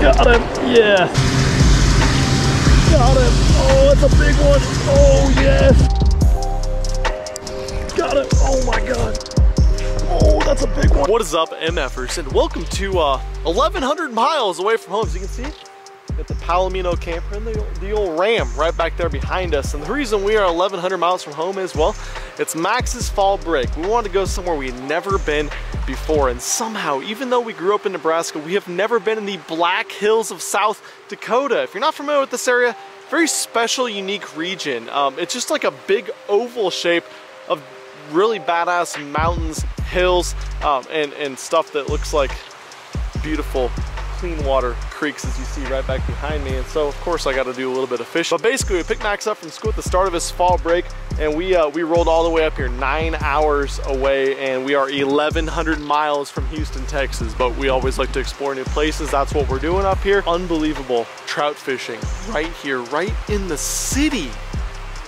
Got him, Yeah! Got him. Oh, that's a big one. Oh, yes. Got him. Oh my God. Oh, that's a big one. What is up, MFers, and welcome to uh, 1,100 miles away from home. As you can see, got the Palomino camper and the, the old Ram right back there behind us. And the reason we are 1,100 miles from home is, well, it's Max's fall break. We wanted to go somewhere we had never been before. And somehow, even though we grew up in Nebraska, we have never been in the Black Hills of South Dakota. If you're not familiar with this area, very special, unique region. Um, it's just like a big oval shape of really badass mountains, hills, um, and, and stuff that looks like beautiful clean water creeks as you see right back behind me. And so of course I got to do a little bit of fishing. But basically we picked Max up from school at the start of his fall break and we uh, we rolled all the way up here nine hours away and we are 1100 miles from Houston, Texas. But we always like to explore new places. That's what we're doing up here. Unbelievable trout fishing right here, right in the city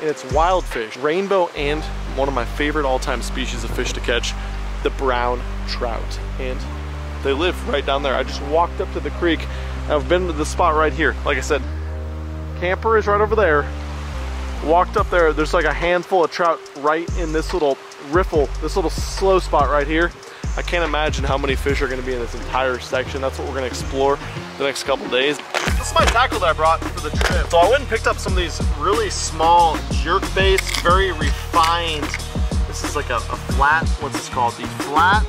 and it's wild fish, rainbow and one of my favorite all-time species of fish to catch, the brown trout. And they live right down there. I just walked up to the creek. I've been to the spot right here. Like I said, camper is right over there. Walked up there, there's like a handful of trout right in this little riffle, this little slow spot right here. I can't imagine how many fish are gonna be in this entire section. That's what we're gonna explore the next couple days. This is my tackle that I brought for the trip. So I went and picked up some of these really small jerk baits, very refined. This is like a, a flat, what's this called? The flat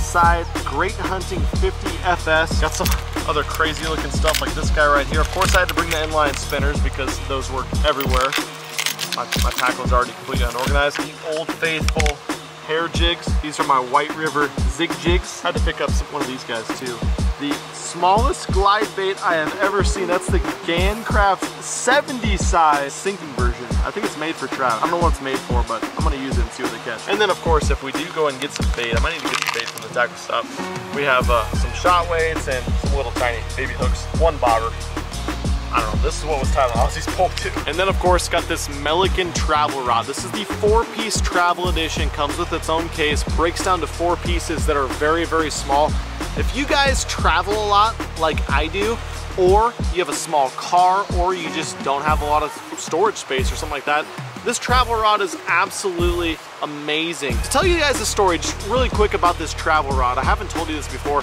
side Great Hunting 50 FS. Got some other crazy looking stuff like this guy right here. Of course I had to bring the inline spinners because those work everywhere. My, my tackle is already completely unorganized. The Old Faithful hair jigs. These are my White River zig jigs. I had to pick up some, one of these guys too. The smallest glide bait I have ever seen. That's the GanCraft 70 size sinking version. I think it's made for trout. I don't know what it's made for, but I'm gonna use it and see what they catch. And then of course, if we do go and get some bait, I might need to get some bait from the tackle stop. We have uh, some shot weights and some little tiny baby hooks, one bobber. I don't know, this is what was Tyler Ozzy's pole too. And then of course got this Milliken travel rod. This is the four piece travel edition, comes with its own case, breaks down to four pieces that are very, very small. If you guys travel a lot like I do, or you have a small car, or you just don't have a lot of storage space or something like that, this travel rod is absolutely amazing. To tell you guys a story just really quick about this travel rod, I haven't told you this before.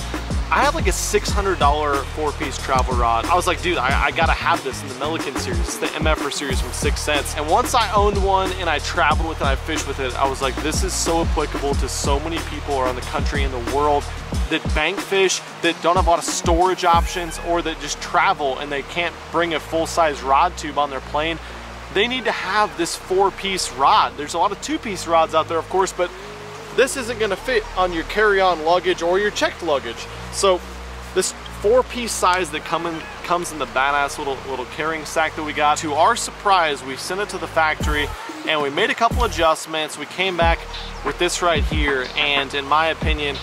I had like a $600 four-piece travel rod. I was like, dude, I, I, gotta have this in the Milliken series. The MFER series from 6th Sense. And once I owned one and I traveled with it, I fished with it, I was like, this is so applicable to so many people around the country and the world that bank fish, that don't have a lot of storage options, or that just travel and they can't bring a full-size rod tube on their plane they need to have this four piece rod. There's a lot of two piece rods out there, of course, but this isn't gonna fit on your carry-on luggage or your checked luggage. So this four piece size that come in, comes in the badass little, little carrying sack that we got, to our surprise, we sent it to the factory and we made a couple adjustments. We came back with this right here and in my opinion,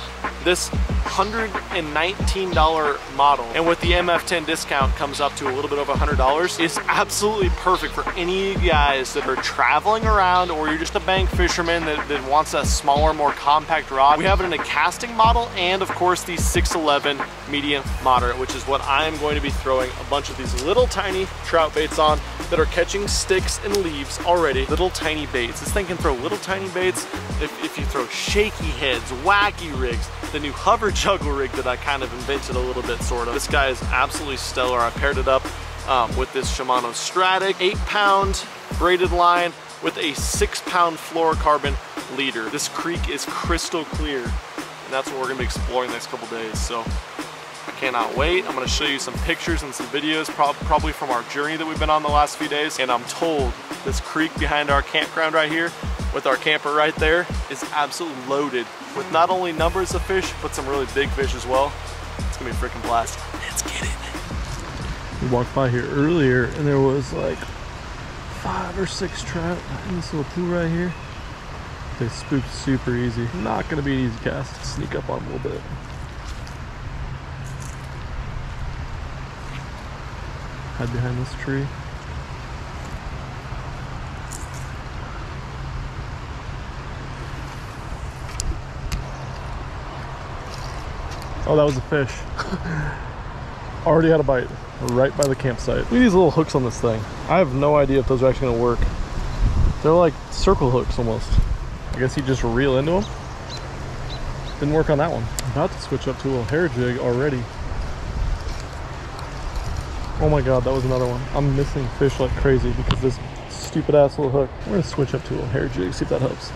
this $119 model and with the MF10 discount comes up to a little bit over $100 is absolutely perfect for any of you guys that are traveling around or you're just a bank fisherman that, that wants a smaller, more compact rod. We have it in a casting model and of course the 611 medium moderate, which is what I'm going to be throwing a bunch of these little tiny trout baits on that are catching sticks and leaves already. Little tiny baits. This thing can throw little tiny baits if, if you throw shaky heads, wacky rigs, the new hover juggle rig that I kind of invented a little bit, sort of. This guy is absolutely stellar. I paired it up um, with this Shimano Stradic, eight pound braided line with a six pound fluorocarbon leader. This creek is crystal clear and that's what we're gonna be exploring the next couple days. So I cannot wait. I'm gonna show you some pictures and some videos, prob probably from our journey that we've been on the last few days. And I'm told this creek behind our campground right here with our camper right there is absolutely loaded with not only numbers of fish, but some really big fish as well. It's gonna be a freaking blast. Let's get it. We walked by here earlier and there was like five or six trout in this little pool right here. They spooked super easy. Not gonna be an easy cast. Sneak up on a little bit. Hide behind this tree. Oh, that was a fish. Already had a bite right by the campsite. Look at these little hooks on this thing. I have no idea if those are actually gonna work. They're like circle hooks almost. I guess you just reel into them. Didn't work on that one. About to switch up to a little hair jig already. Oh my god, that was another one. I'm missing fish like crazy because this stupid ass little hook. We're gonna switch up to a hair jig, see if that helps.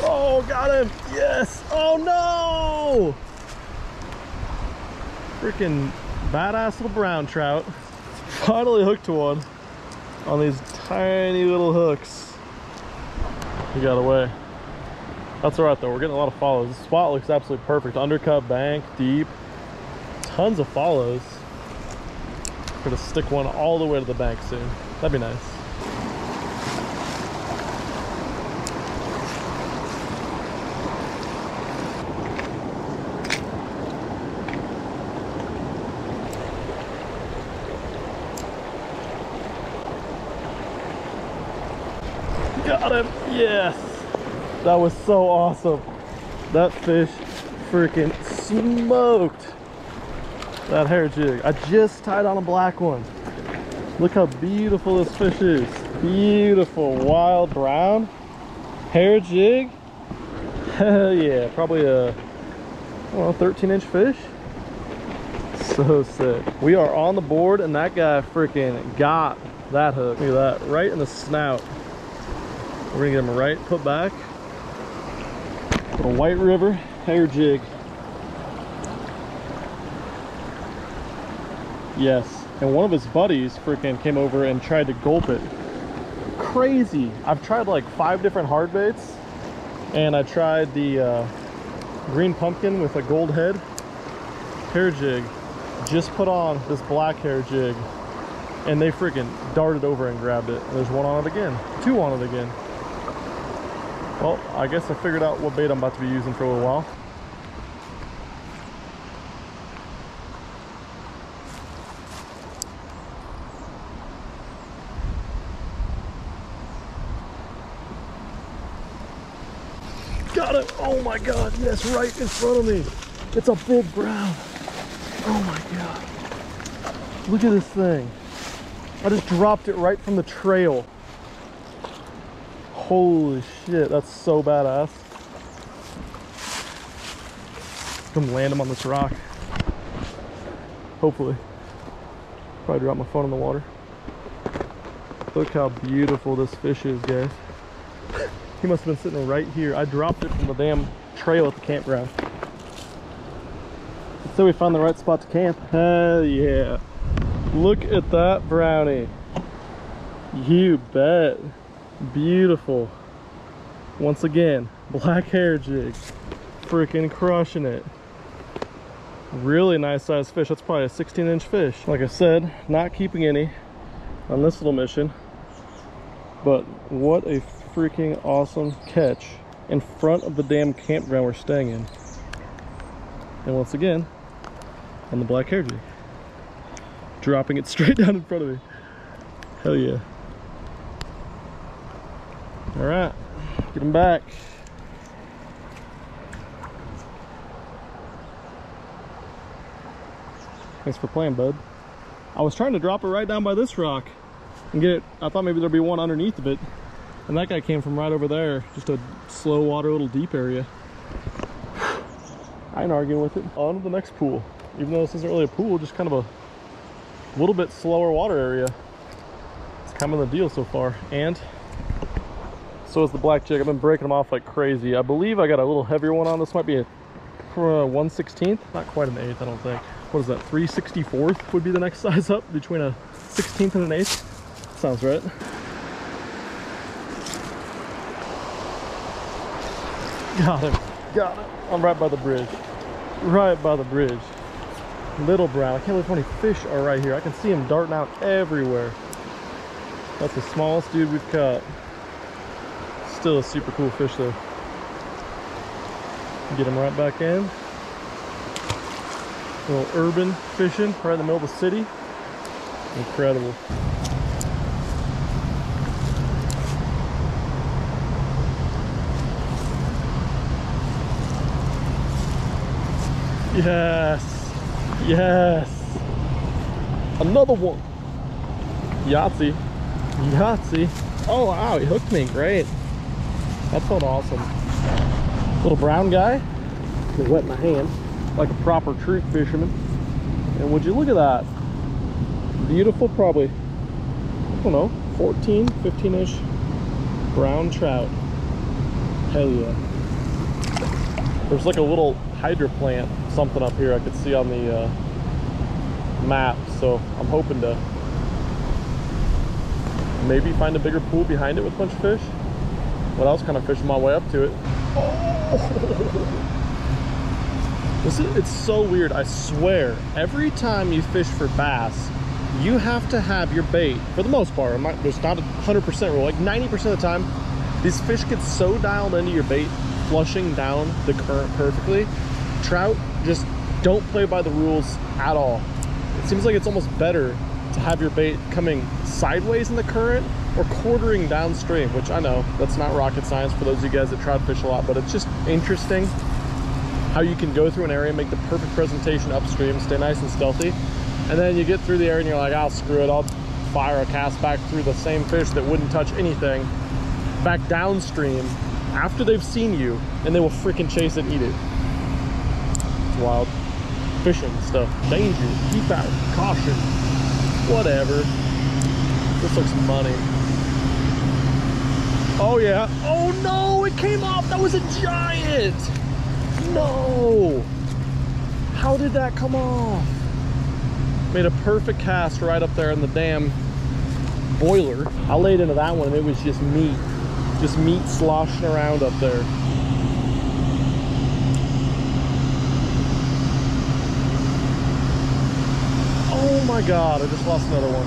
Oh, got him. Yes. Oh, no. Freaking badass little brown trout. Finally hooked to one on these tiny little hooks. He got away. That's all right though. We're getting a lot of follows. The spot looks absolutely perfect. Undercut, bank, deep. Tons of follows. Gonna stick one all the way to the bank soon. That'd be nice. Got him. Yes. That was so awesome. That fish freaking smoked that hair jig. I just tied on a black one. Look how beautiful this fish is. Beautiful wild brown hair jig. Hell yeah. Probably a well, 13 inch fish. So sick. We are on the board and that guy freaking got that hook. Look at that. Right in the snout. We're gonna get them right put back. A White River hair jig. Yes, and one of his buddies freaking came over and tried to gulp it. Crazy. I've tried like five different hard baits, and I tried the uh, green pumpkin with a gold head hair jig. Just put on this black hair jig, and they freaking darted over and grabbed it. There's one on it again, two on it again. Well, I guess I figured out what bait I'm about to be using for a little while. Got it! Oh my god, yes, right in front of me. It's a big brown. Oh my god. Look at this thing. I just dropped it right from the trail. Holy shit, that's so badass. Come land him on this rock. Hopefully. Probably drop my phone in the water. Look how beautiful this fish is, guys. he must have been sitting right here. I dropped it from the damn trail at the campground. So we found the right spot to camp. Hell yeah. Look at that brownie. You bet. Beautiful. Once again, black hair jig. Freaking crushing it. Really nice sized fish. That's probably a 16 inch fish. Like I said, not keeping any on this little mission. But what a freaking awesome catch in front of the damn campground we're staying in. And once again, on the black hair jig. Dropping it straight down in front of me. Hell yeah. All right, get him back. Thanks for playing, bud. I was trying to drop it right down by this rock and get it. I thought maybe there'd be one underneath of it. And that guy came from right over there, just a slow water, little deep area. I ain't arguing with it. On to the next pool. Even though this isn't really a pool, just kind of a little bit slower water area. It's kind of the deal so far. And so is the black jig. I've been breaking them off like crazy. I believe I got a little heavier one on. This might be a uh, 1 16th. Not quite an eighth, I don't think. What is that? 3 64th would be the next size up between a 16th and an eighth. Sounds right. Got him. Got it. I'm right by the bridge. right by the bridge. Little brown. I can't believe how many fish are right here. I can see them darting out everywhere. That's the smallest dude we've caught. Still a super cool fish though. Get him right back in. A little urban fishing right in the middle of the city. Incredible. Yes. Yes. Another one. Yahtzee. Yahtzee. Oh, wow, he hooked me. Great. That felt awesome. Little brown guy. Wet my hand like a proper trout fisherman. And would you look at that? Beautiful, probably, I don't know, 14, 15-ish brown trout. Hell yeah. There's like a little hydro plant, something up here I could see on the uh, map. So I'm hoping to maybe find a bigger pool behind it with a bunch of fish. But I was kind of fishing my way up to it. This is, it's so weird, I swear. Every time you fish for bass, you have to have your bait, for the most part, there's not a 100% rule, like 90% of the time, these fish get so dialed into your bait, flushing down the current perfectly. Trout just don't play by the rules at all. It seems like it's almost better to have your bait coming sideways in the current or quartering downstream, which I know that's not rocket science for those of you guys that trout fish a lot, but it's just interesting how you can go through an area, make the perfect presentation upstream, stay nice and stealthy. And then you get through the area and you're like, I'll oh, screw it. I'll fire a cast back through the same fish that wouldn't touch anything back downstream after they've seen you and they will freaking chase and eat it. It's wild. Fishing stuff. Danger. Keep out. Caution. Whatever. This looks money. Oh yeah. Oh no, it came off. That was a giant. No! How did that come off? Made a perfect cast right up there in the damn boiler. I laid into that one and it was just meat. Just meat sloshing around up there. Oh my god, I just lost another one.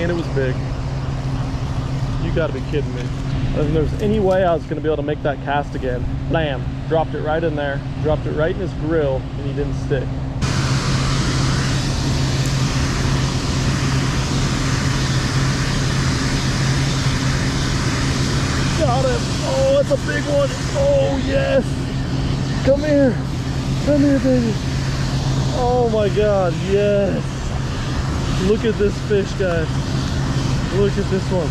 And it was big. You gotta be kidding me. If there's any way I was gonna be able to make that cast again, bam, dropped it right in there, dropped it right in his grill, and he didn't stick. Got him. Oh, that's a big one. Oh, yes. Come here. Come here, baby. Oh my God, yes. Look at this fish, guys. Look at this one.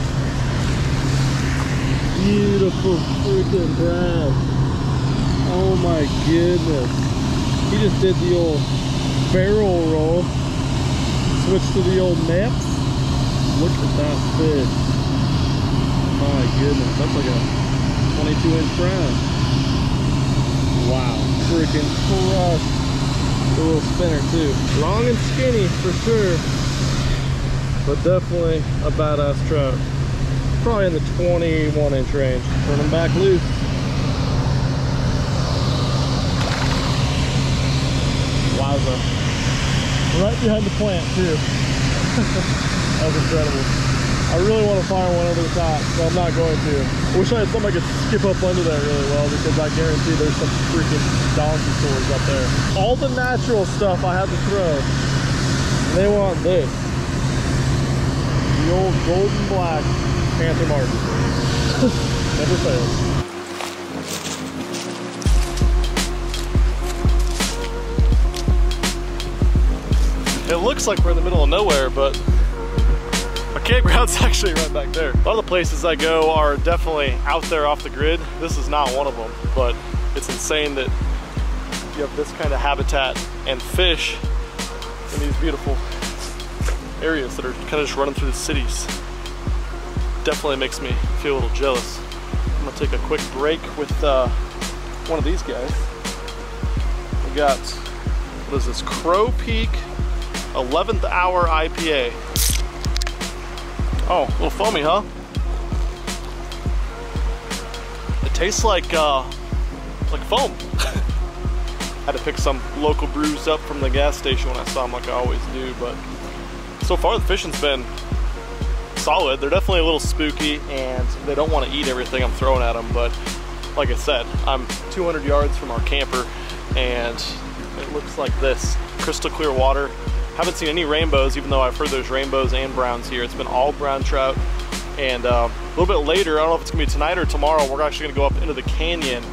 Beautiful freaking brown. Oh my goodness. He just did the old barrel roll. Switched to the old nets. Look at that fish. My goodness. That's like a 22 inch brown. Wow. Freaking crushed. The little spinner too. Long and skinny for sure. But definitely a badass trout. Probably in the 21 inch range. Turn them back loose. Wowza. Right behind the plant too. that was incredible. I really want to fire one over the top, but I'm not going to. I wish I had something I could skip up under there really well because I guarantee there's some freaking donkey swords up there. All the natural stuff I had to throw, they want this. The old golden black Panther Martin. Never fails. It looks like we're in the middle of nowhere, but campground's actually right back there. A lot of the places I go are definitely out there off the grid. This is not one of them, but it's insane that you have this kind of habitat and fish in these beautiful areas that are kind of just running through the cities. Definitely makes me feel a little jealous. I'm gonna take a quick break with uh, one of these guys. We got, what is this, Crow Peak 11th hour IPA. Oh, a little foamy, huh? It tastes like, uh, like foam. I Had to pick some local brews up from the gas station when I saw them like I always do, but so far the fishing's been solid. They're definitely a little spooky and they don't want to eat everything I'm throwing at them, but like I said, I'm 200 yards from our camper and it looks like this. Crystal clear water. Haven't seen any rainbows, even though I've heard there's rainbows and browns here. It's been all brown trout. And uh, a little bit later, I don't know if it's gonna be tonight or tomorrow, we're actually gonna go up into the canyon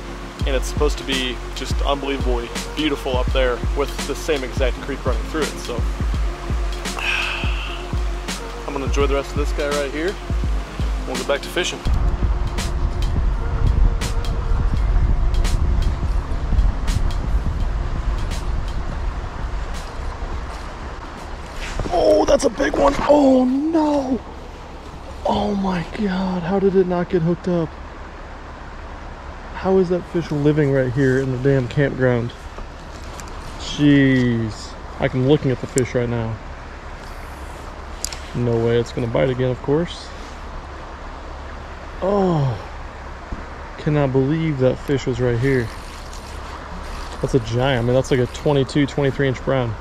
and it's supposed to be just unbelievably beautiful up there with the same exact creek running through it. So I'm gonna enjoy the rest of this guy right here. We'll get back to fishing. That's a big one. Oh no. Oh my God, how did it not get hooked up? How is that fish living right here in the damn campground? Jeez. I'm looking at the fish right now. No way it's gonna bite again, of course. Oh, cannot believe that fish was right here. That's a giant. I mean, that's like a 22, 23 inch brown.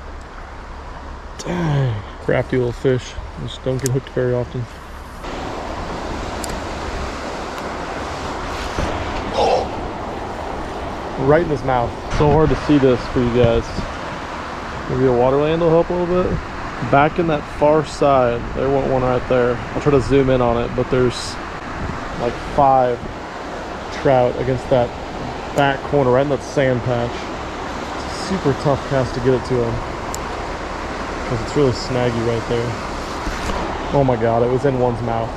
Dang, crafty little fish. Just don't get hooked very often. Right in his mouth. So hard to see this for you guys. Maybe a Waterland will help a little bit back in that far side there went one right there i'll try to zoom in on it but there's like five trout against that back corner right in that sand patch super tough cast to get it to him because it's really snaggy right there. Oh my god it was in one's mouth.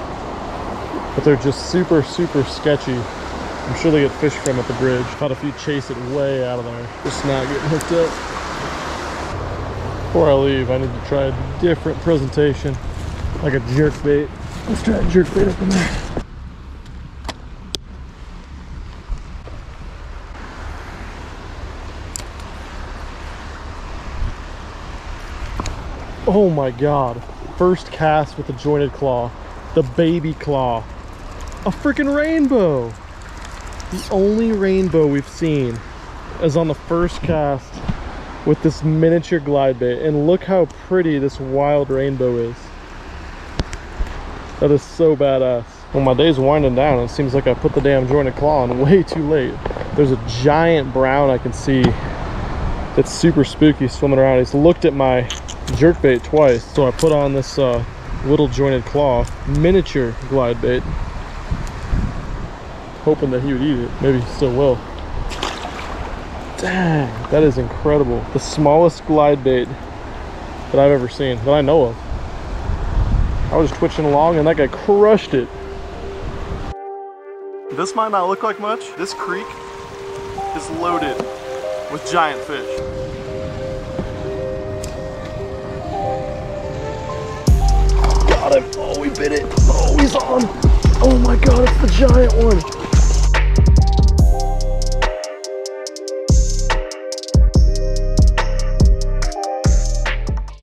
But they're just super super sketchy. I'm sure they get fish from at the bridge. Caught a few chase it way out of there. Just not getting hooked up. Before I leave, I need to try a different presentation, like a jerk bait. Let's try a jerk bait up in there. Oh my God. First cast with the jointed claw. The baby claw. A freaking rainbow. The only rainbow we've seen is on the first cast with this miniature glide bait and look how pretty this wild rainbow is that is so badass well my day's winding down it seems like i put the damn jointed claw on way too late there's a giant brown i can see that's super spooky swimming around he's looked at my jerk bait twice so i put on this uh, little jointed claw miniature glide bait hoping that he would eat it maybe he still will Dang, that is incredible. The smallest glide bait that I've ever seen, that I know of. I was twitching along and that guy crushed it. This might not look like much. This creek is loaded with giant fish. Got him. Oh, we bit it. Oh, he's on. Oh my God, it's the giant one.